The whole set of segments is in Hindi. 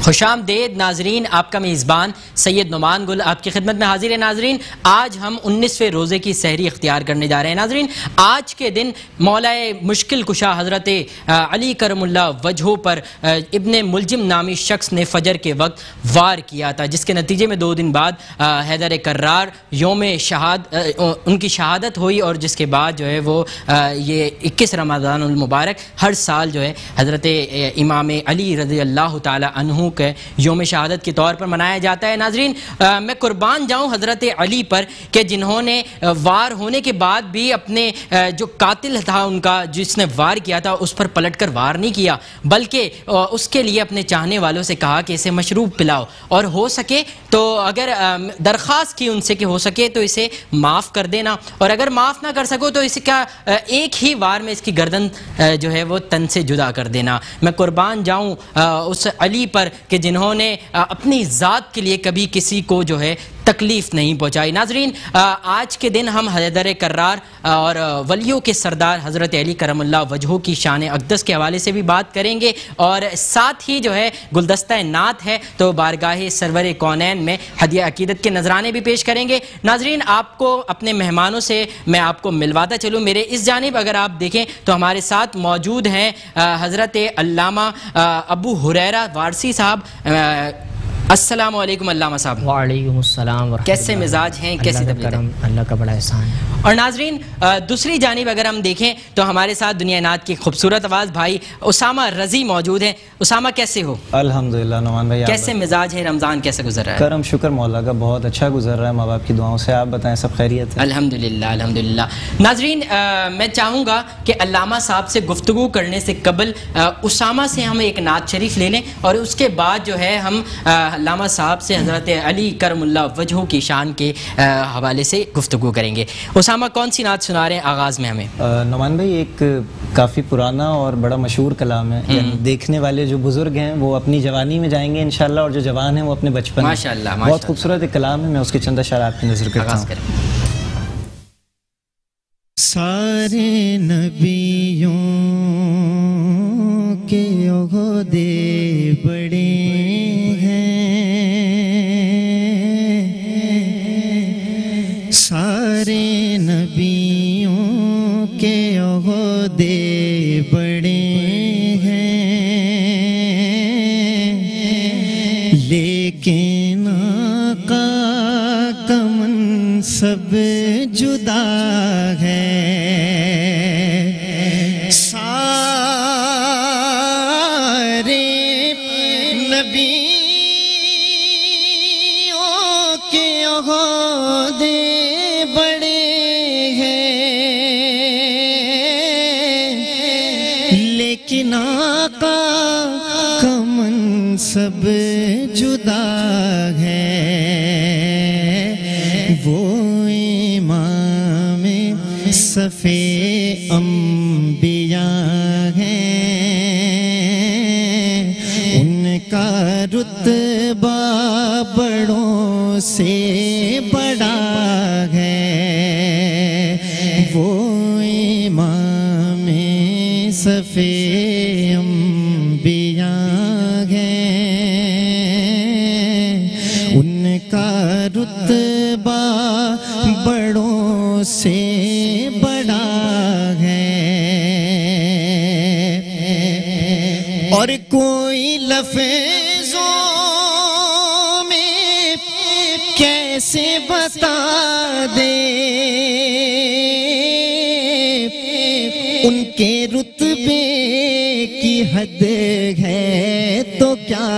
खुश आमदेद नाजरीन, आपका मेज़बान सैयद नुमान गुल आपकी खिदमत में हाजिर है। नाजरीन, आज हम उन्नीसवें रोज़े की सहरी इख्तियार करने जा रहे हैं। नाजरीन, आज के दिन मौलाए मुश्किल कुशा हज़रत अली करमुल्ला वजहों पर इब्न मुलजिम नामी शख्स ने फजर के वक्त वार किया था, जिसके नतीजे में दो दिन बाद हैदर कर्रार योम शहाद उनकी शहादत हुई और जिसके बाद जो है वो ये इक्कीस रमज़ानमबारक हर साल जो है हज़रत इमाम अली रज़ी अल्लाह तु है। योम शहादत के तौर पर मनाया जाता है। नाजरीन मैं कुर्बान जाऊँ हज़रत अली पर कि जिन्होंने वार होने के बाद भी अपने जो कातिल था उनका, जिसने वार किया था, उस पर पलट कर वार नहीं किया, बल्कि उसके लिए अपने चाहने वालों से कहा कि इसे मशरूब पिलाओ और हो सके तो अगर दरख्वास्त की उनसे कि हो सके तो इसे माफ़ कर देना। और अगर माफ़ ना कर सको तो इसका एक ही वार में इसकी गर्दन जो है वो तन से जुदा कर देना। मैं कुर्बान जाऊँ उस अली पर कि जिन्होंने अपनी ज़ात के लिए कभी किसी को जो है तकलीफ़ नहीं पहुँचाई। नाजरीन आज के दिन हम हैदर करार और वलियों के सरदार हज़रत अली करमल्ला वजहों की शान अकदस के हवाले से भी बात करेंगे। और साथ ही जो है, गुलदस्ता नात है तो बारगाह सरवर कौनैन में हदिया अकीदत के नजराने भी पेश करेंगे। नाजरीन, आपको अपने मेहमानों से मैं आपको मिलवाता चलूँ। मेरे इस जानब अगर आप देखें तो हमारे साथ मौजूद हैं हज़रत अबू हुरैरा वारसी साहब अस्सलाम वालेकुम अल्लामा साहब वालेकुम अस्सलाम कैसे मिजाज हैं? कैसी तबीयत अल्लाह का बड़ा एहसान है। और नाजरीन दूसरी जानब अगर हम देखें तो हमारे साथ दुनिया नाथ की खूबसूरत आवाज़ भाई उसामा रज़ी मौजूद हैं। उसामा कैसे हो? अल्हम्दुलिल्लाह नुमान भाई कैसे मिजाज है रमज़ान? कैसे गुजर रहा है? करम शुक्र मौला का बहुत अच्छा गुजर रहा है। माँ बाप की दुआओं से आप बताएँ सब खैरियत है। अल्हम्दुलिल्लाह अल्हम्दुलिल्लाह। नाजरीन मैं चाहूँगा कि अल्लामा साहब से गुफ्तु करने से कबल उसामा से हम एक नात शरीफ ले लें और उसके बाद जो है हम अल्लामा साहब से हज़रत अली करमुल्ला वजहों की शान के हवाले से गुफ्तु करेंगे। उसामा कौन सी नात सुना रहे हैं आगाज़ में हमें? नुमान भाई एक काफ़ी पुराना और बड़ा मशहूर कलाम है। हम्म। देखने वाले जो बुज़ुर्ग हैं वो अपनी जवानी में जाएँगे इन और जो जवान हैं वो अपने बचपन माशा बहुत खूबसूरत एक कलाम है मैं उसके चंदा शार आपकी नज़र करता हूँ। सारे नबियों सब जुदा है। सारे नबियों के दे बड़े हैं। लेकिन आका कमन सब जुदा है। वो इमाम सफ़े अम्बिया है। उनका रुतबा बड़ों से बड़ों से बड़ा है। और कोई लफेजों में कैसे बता दे? उनके रुतबे की हद है तो क्या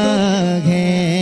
है?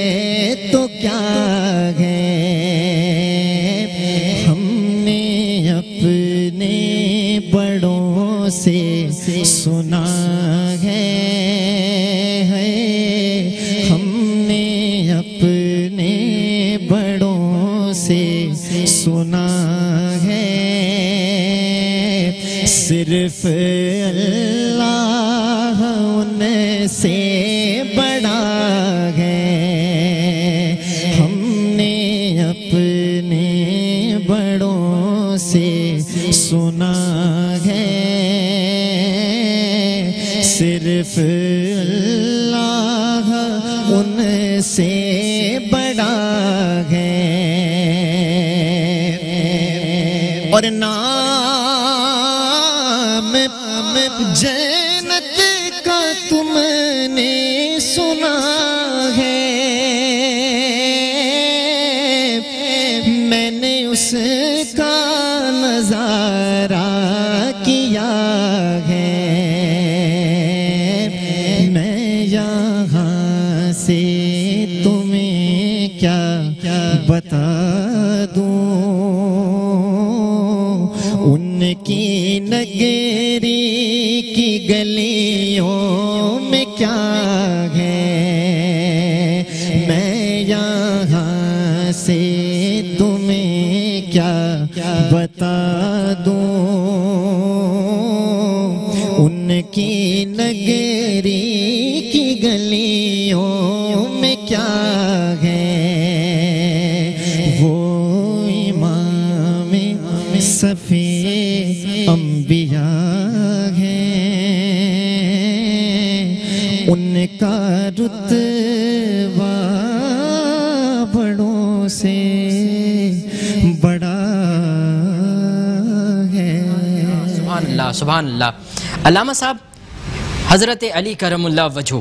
सिर्फ़ अल्लाह उनसे बड़ा है। हमने अपने बड़ों से सुना है। सिर्फ़ अल्लाह उनसे बड़ा है। और नाम जन्नत का तुमने सुना है। मैंने उसका नज़ारा किया है। मैं यहाँ से तुम्हें क्या क्या बता दूँ? उनकी नगरी की गलियों में क्या है? मैं यहाँ से तुम्हें क्या बता दूँ? से बड़ा है। सुबह अल्लाह सुबह अल्लाह। अलामा साहब हज़रत अली करमुल्ला वजह।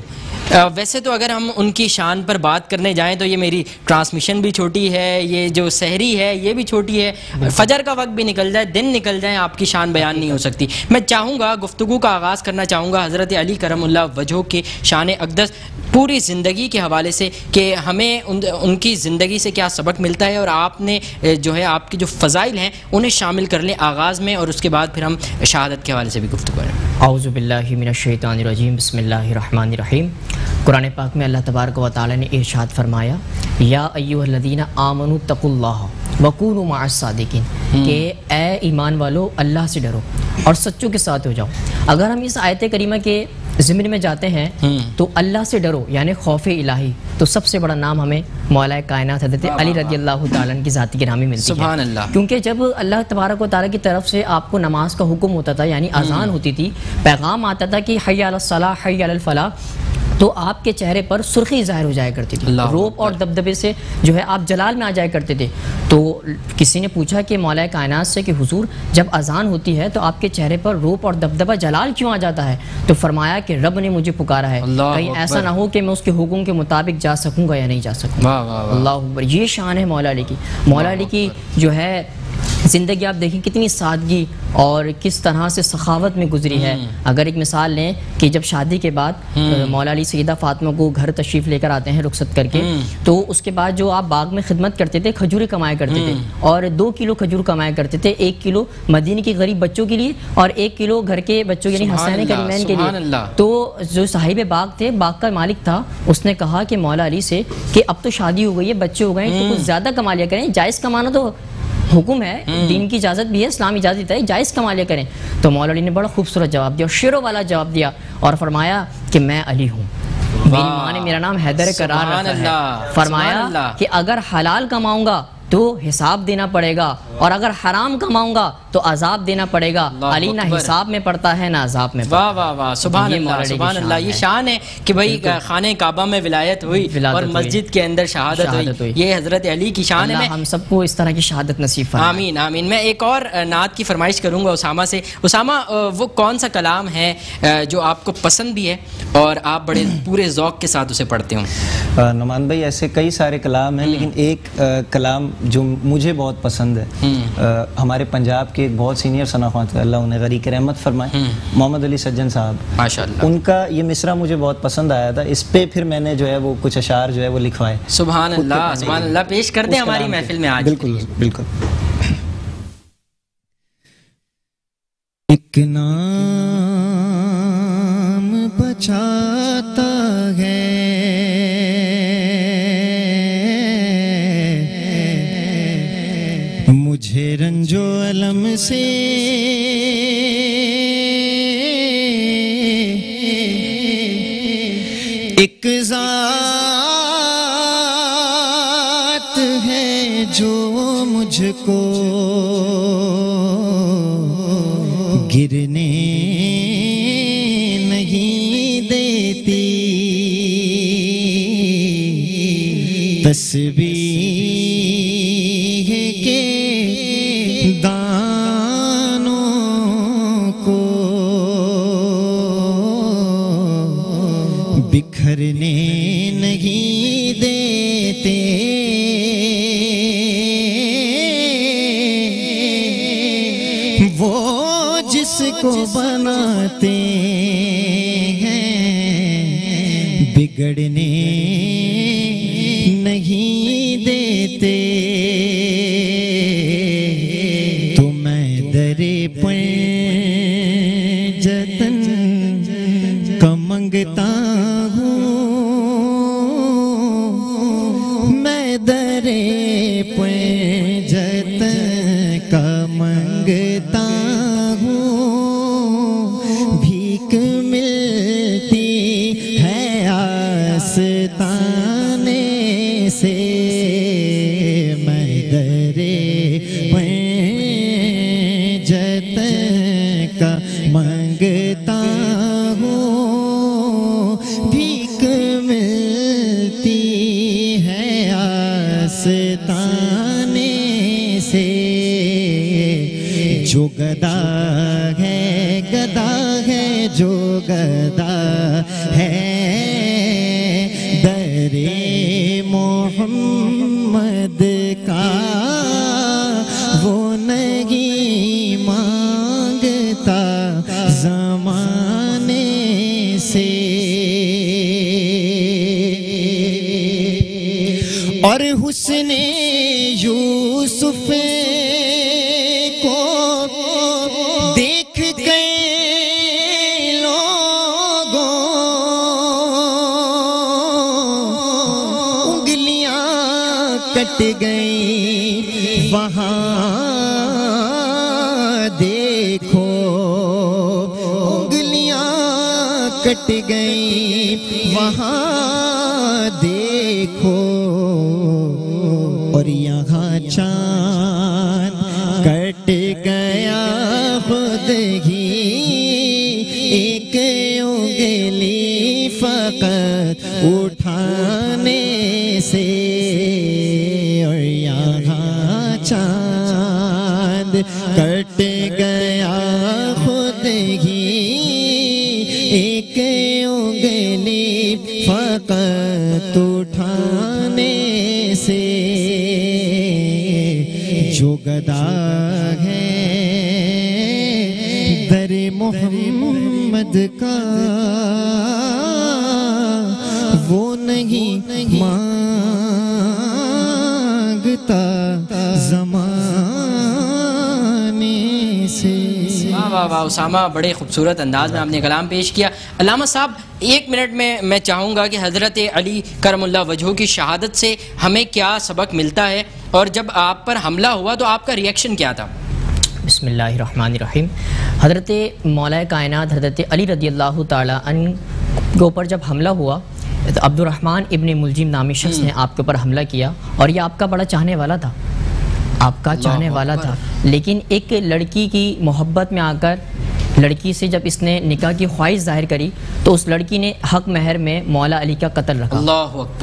वैसे तो अगर हम उनकी शान पर बात करने जाएँ तो ये मेरी ट्रांसमिशन भी छोटी है ये जो सहरी है ये भी छोटी है। फजर का वक्त भी निकल जाए दिन निकल जाए आपकी शान बयान नहीं हो सकती। मैं चाहूँगा गुफ्तु का आगाज़ करना चाहूँगा हज़रत अली करमुल्ला वजह के शान अकदस पूरी ज़िंदगी के हवाले से कि हमें उन, उनकी ज़िंदगी से क्या सबक मिलता है और आपने जो है आपके जो फ़जाइल हैं उन्हें शामिल कर लें आगाज़ में और उसके बाद फिर हम शहादत के हवाले से भी गुफ्तु करें। आउज़बिल्लिमिनशैतानिर्रजीम बसमीम कुरान पाक में अल्लाह तबारक व ताली ने इरशाद फरमाया या अय्युहल्लज़ीना आमनु तकुल्लाह वकूनु मासादिकिन कि ए ईमान वालो अल्लाह से डरो और सच्चों के साथ हो जाओ। अगर हम इस आयत करीमा के ज़िम्न में जाते हैं तो अल्लाह से डरो यानी खौफ इलाही तो सबसे बड़ा नाम हमें मौला कायनात हज़रत अली रदी अल्लाह तआला की ज़ाती गिरामी मिलती है। क्योंकि जब अल्लाह तबारक ताला की तरफ़ से आपको नमाज़ का हुक्म होता था यानी अजान होती थी पैगाम आता था कि हय्या अलस तो आपके चेहरे पर सुर्खी ज़ाहिर हो जाया करती थी। रोप और दबदबे से जो है आप जलाल में आ जाया करते थे। तो किसी ने पूछा कि मौला कायनात से कि हुजूर जब अजान होती है तो आपके चेहरे पर रोप और दबदबा जलाल क्यों आ जाता है? तो फरमाया कि रब ने मुझे पुकारा है। कहीं ऐसा ना हो कि मैं उसके हुक्म के मुताबिक जा सकूँगा या नहीं जा सकूँगा। अल्लाह ये शान है मौला अली की। मौला अली की जो है ज़िंदगी आप देखें कितनी सादगी और किस तरह से सखावत में गुजरी है। अगर एक मिसाल लें कि जब शादी के बाद अ, मौला अली सईदा फातिमा को घर तशरीफ़ लेकर आते हैं रुखसत करके तो उसके बाद जो आप बाग में खिदमत करते थे खजूरें कमाया करते थे और दो किलो खजूर कमाया करते थे एक किलो मदीने के गरीब बच्चों के लिए और एक किलो घर के बच्चों यानी हसैन करीमैन के लिए। तो जो साहिब बाग थे बाग का मालिक था उसने कहा कि मौला अली से कि अब तो शादी हो गई है बच्चे हो गए तो कुछ ज़्यादा कमा लिया करें जायज़ कमाना तो हुक्म है दीन की इजाज़त भी है इस्लाम इजाज़त है जायज़ कमाले करें। तो मौलवी ने बड़ा खूबसूरत जवाब दिया शेरों वाला जवाब दिया और फरमाया कि मैं अली हूँ। मेरी माँ ने मेरा नाम हैदर करार रखा है। फरमाया कि अगर हलाल कमाऊँगा तो हिसाब देना पड़ेगा। और अगर हराम कमाऊँगा तो अजाब देना पड़ेगा। अली ना हिसाब में पड़ता है ना अजाब में वाह वाह वाह। सुभान शान अल्लाह ये शान है कि भाई खाने काबा में विलायत हुई और मस्जिद के अंदर शहादत हुई। ये हज़रत अली की शान है। हम सबको इस तरह की शहादत नसीब आमीन आमीन। मैं एक और नात की फरमाइश करूँगा उसामा से। उसामा वो कौन सा कलाम है जो आपको पसंद भी है और आप बड़े पूरे ज़ौक के साथ उसे पढ़ते हो? नुमान भाई ऐसे कई सारे कलाम हैं लेकिन एक कलाम जो मुझे बहुत पसंद है अ, हमारे पंजाब के एक बहुत सीनियर सनाफात अल्लाह उन्हें गरीक रहमत फरमाए मोहम्मद अली सज्जन साहब। उनका ये मिसरा मुझे बहुत पसंद आया था इस पे फिर मैंने जो है वो कुछ अशार जो है वो लिखवाए। सुबह अल्लाह पढ़ने सुभान के। अल्लाह पेश कर दें हमारी महफिल में आज बिल्कुल बिल्कुल। एक नाम तुझे रंजो अलम से। एक जात है जो मुझको गिरने नहीं देती। तस्वीर का हुस्ने फकत उठाने से और यहाँ चाँद कट गया खुद ही एक उंगली फकत उठाने से जो गदा है दर मोहम्मद का वो नहीं माँगता जमाने से। वाह वाह वाह उसामा बड़े खूबसूरत अंदाज में आपने कलाम पेश किया। अलामा साहब एक मिनट में मैं चाहूँगा कि हज़रत अली करमुल्ला वजह की शहादत से हमें क्या सबक मिलता है? और जब आप पर हमला हुआ तो आपका रिएक्शन क्या था? बिस्मिल्लाहिर्रहमानिर्रहीम। हज़रत मौला कायनात हज़रत अली रदी अल्लाह ताला अन के ऊपर जब हमला हुआ तो अब्दुलरहमान इबन मुलजिम नामी शख्स ने आपके ऊपर हमला किया और यह आपका बड़ा चाहने वाला था। आपका चाहने वाला था। लेकिन एक लड़की की मोहब्बत में आकर लड़की से जब इसने निकाह की ख्वाहिश ज़ाहिर करी तो उस लड़की ने हक महर में मौला अली का कत्ल रखा।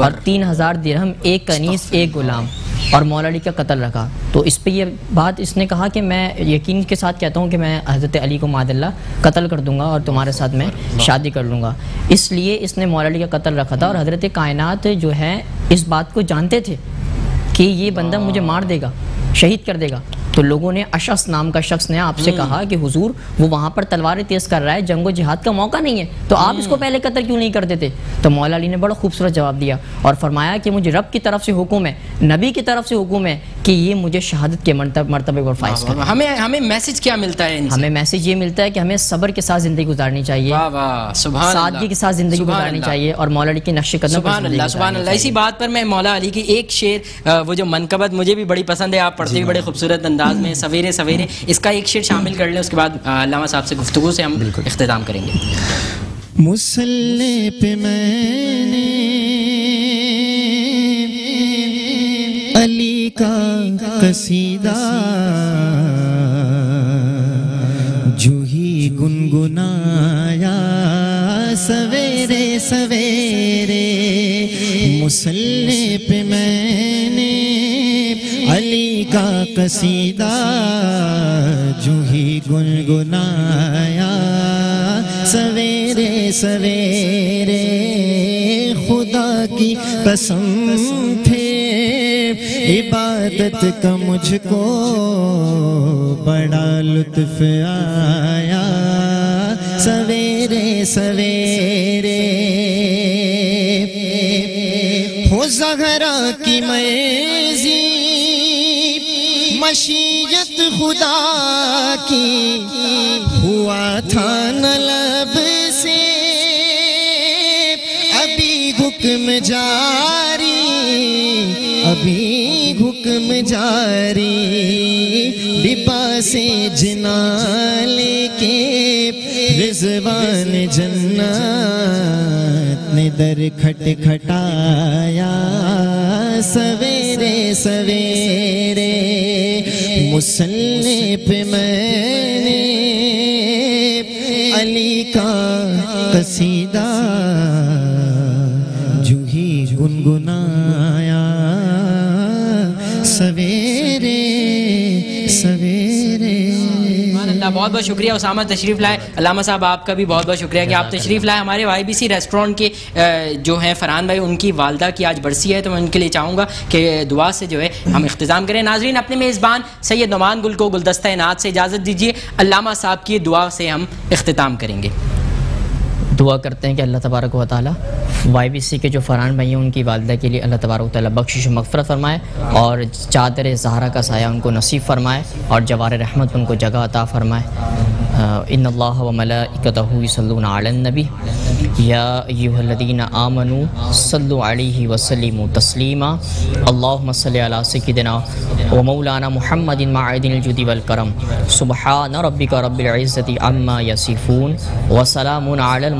और तीन हज़ार दिरहम एक कनीस एक गुलाम। और मौला अली का कत्ल रखा। तो इस पर यह बात इसने कहा कि मैं यकीन के साथ कहता हूँ कि मैं हज़रत अली को मादल्ला कत्ल कर दूँगा और तुम्हारे साथ मैं शादी कर लूँगा। इसलिए इसने मौला अली का कत्ल रखा था और हज़रत कायनत जो है इस बात को जानते थे कि ये बंदा मुझे मार देगा, शहीद कर देगा। तो लोगों ने अशस नाम का शख्स ने आपसे कहा कि हुजूर वो वहाँ पर तलवारें तेज कर रहा है जंगो जिहाद का मौका नहीं है। तो आप इसको पहले कत्ल क्यों नहीं कर देते तो मौला अली ने बड़ा खूबसूरत जवाब दिया और फरमाया कि मुझे रब की तरफ़ से हुक्म है नबी की तरफ़ से हुक्म है कि ये मुझे शहादत के मरतबे पर फाइज कर। हमें हमें मैसेज क्या मिलता है हमें मैसेज ये मिलता है कि हमें सब्र के साथ ज़िंदगी गुजारनी चाहिए सादगी के साथ ज़िंदगी गुजारनी चाहिए और मौला अली के नक्श कदम इसी बात पर मैं मौला अली की एक शेर वो जो मनकबत मुझे भी बड़ी पसंद है आप पढ़ते भी बड़े खूबसूरत अंदाज में सवेरे सवेरे। इसका एक शेर शामिल कर लें उसके बाद अल्लामा साहब से गुफ्तगू से हम इख्तिताम करेंगे। मुसल्ले पे मैंने अली का कसीदा जूही गुनगुनाया सवेरे सवेरे। मुसल्ले पे अली का कसीदा जूही गुनगुनाया। सवेरे सवेरे खुदा की कसम थे। इबादत का मुझको बड़ा लुत्फ आया। सवेरे सवेरे हो जहरा की मैजी खुदा की हुआ था नलब से। अभी हुक्म जारी, अभी हुक्म जारी। डिब्बा से जिना लेके रिजवान जन्नत ने दर खट खटाया। सवेरे सवेरे मुसल्ले पे मैंने अली का कसीदा जूही गुनगुनाया बहुत बहुत शुक्रिया उसामा तशरीफ़ लाए। अलामा साहब आपका भी बहुत बहुत शुक्रिया कि आप तशरीफ़ लाए। हमारे वाई बी सी रेस्टोरेंट के जो हैं फ़रहान भाई उनकी वालदा की आज बरसी है तो मैं उनके लिए चाहूँगा कि दुआ से जो है हम इख्तजाम करें। नाजरीन अपने मेज़बान सैयद नुमान गुल को गुलदस्ता नाथ से इजाज़त दीजिए। अलामा साहब की दुआ से हम इख्ताम करेंगे। दुआ करते हैं कि अल्लाह तबारक व ताली वाई बी सी के जो फ़रहान भाई हैं, उनकी वालदा के लिए अल्लाह तबारक ताली बख्शिश मफफ़रत फरमाए और चादर जहरा का साया उनको नसीब फरमाए और जवार रहमत उनको जगह अता फरमाए। इन अल्लाह व मलाइकतहु यसल्लूना आलन नबी। या अय्युहल्लज़ीना आमनू सल्लु वसलीम तस्लिमा। सल्लि व मौलाना मुहमदिन माअदिल सुबह सुबहान रब्बिका रब्बिल इज़्ज़ति अम्मा यसीफ़ून। वसलामसलिन अलल